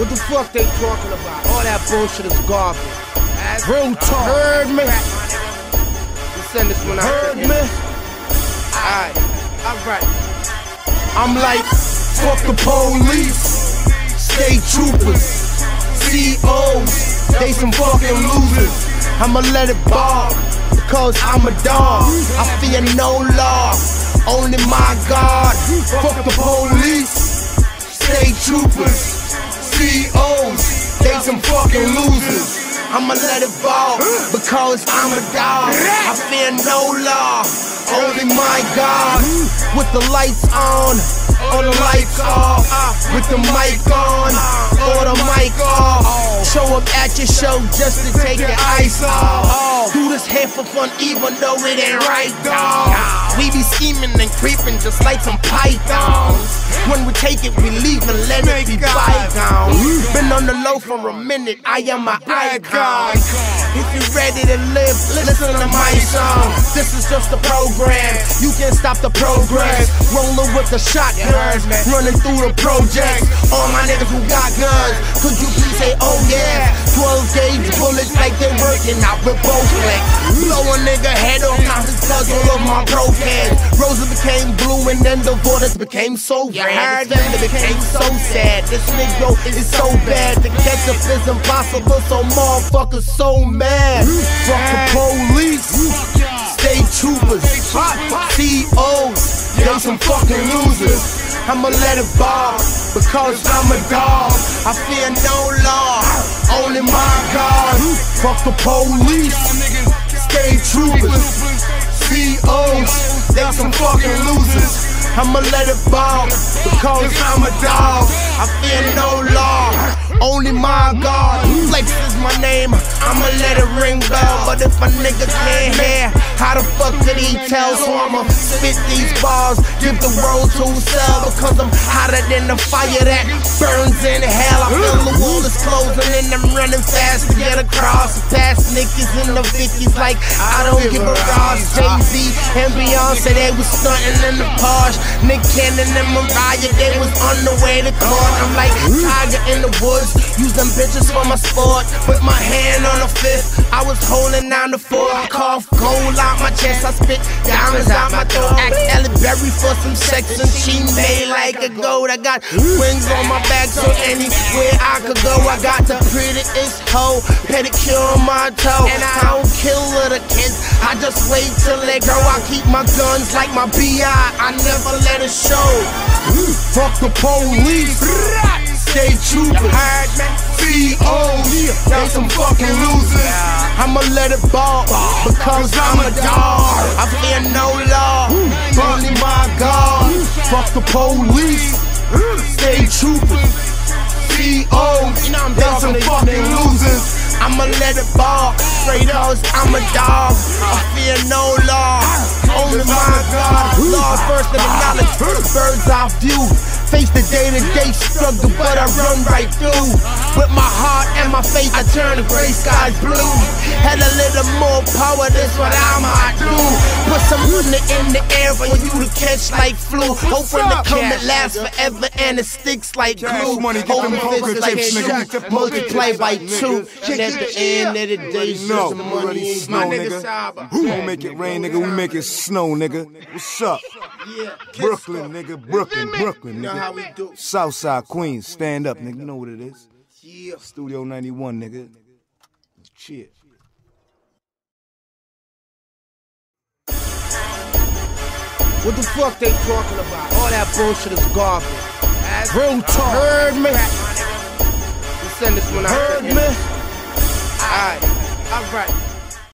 What the fuck they talking about? All that bullshit is garbage. Real talk. Heard me? You send this one out. Heard me? Alright, alright. I'm like, fuck the police, state troopers, COs, they some fucking losers. I'ma let it ball, because I'm a dog. I fear no law, only my God. Fuck the police, state troopers, COs, they some fucking losers. I'ma let it ball, because I'm a dog. I fear no law, only my God. With the lights on, or the lights off. With the mic on, or the mic off. Show up at your show just to take your ice off. Do this here for fun, even though it ain't right, dog. We be scheming and creeping just like some pythons. When we take it, we leave and let it be bygone. Been on the low for a minute, I am my icon. If you're ready to live, listen to my song. This is just a program, you can't stop the progress. Rolling with the shotguns, running through the projects. All my niggas who got guns, could you please say, oh yeah? 12 gauge bullets like they working out with both legs. Blow a nigga head off, now his cousin of my broke head. Rosa became blue and then the waters became so red. His family became so sad. This nigga is so bad. To catch up is impossible, so motherfuckers so mad. Fuck the police, state troopers, COs, they some fucking losers. I'ma let it ball because I'm a dog. I fear no law, only my God. Fuck the police, state troopers, COs, they some fucking losers. I'ma let it ball because I'm a dog. I fear no law, only my God. Flex my name, I'ma let it ring bell. But if a nigga can't hear, how the fuck could he tell? So I'ma spit these bars, give the world to sell. Because I'm hotter than the fire that burns in hell. I feel the wall is closing and I'm running fast to get across. Past niggas in the 50s, like I don't give a Ross. Jay Z and Beyonce, they was stunting in the Porsche. Nick Cannon and Mariah, they was on the way to court. I'm like Tiger in the woods, use them bitches for my sport. Put my hand on the fifth, I was holding down the four. I cough gold out my chest, I spit diamonds out my throat. Ask Halle Berry for some sex and she made like a gold. I got wings on my back, so anywhere I could go, I got the prettiest hoe, pedicure on my toe. And I don't kill little kids, I just wait till they grow. I keep my guns like my BI, I never let it show. Fuck the police, stay troopers, COs, they some fucking losers. I'ma let it ball because I'm a dog. I fear no law, only my God. Fuck the police, stay troopers, COs, they some fucking losers. I'ma let it ball, straight up, I'm a dog. I fear no law, only my God. Law first and the knowledge, bird's eye view. Face the day-to-day struggle, but I run right through. With my heart and my faith, I turn the gray skies blue. Had a little more power, that's what I might do. Put some money in the air for you to catch like flu. Hoping to come and last forever, and it sticks like glue. money, get them Hoping poker it's like shoot, multiply by two. And at the end of the day, No, money. snow, nigga. We don't make it rain, nigga. We make it snow, nigga. What's up? Yeah. Brooklyn, nigga. Brooklyn, Brooklyn, You know how we nigga. do. Southside Queens, stand up, nigga. You know what it is. Yeah. Studio 91, nigga. Cheer. What the fuck they talking about? All that bullshit is garbage. Real talk. Heard me? You send this one out. Heard me? Alright. Alright.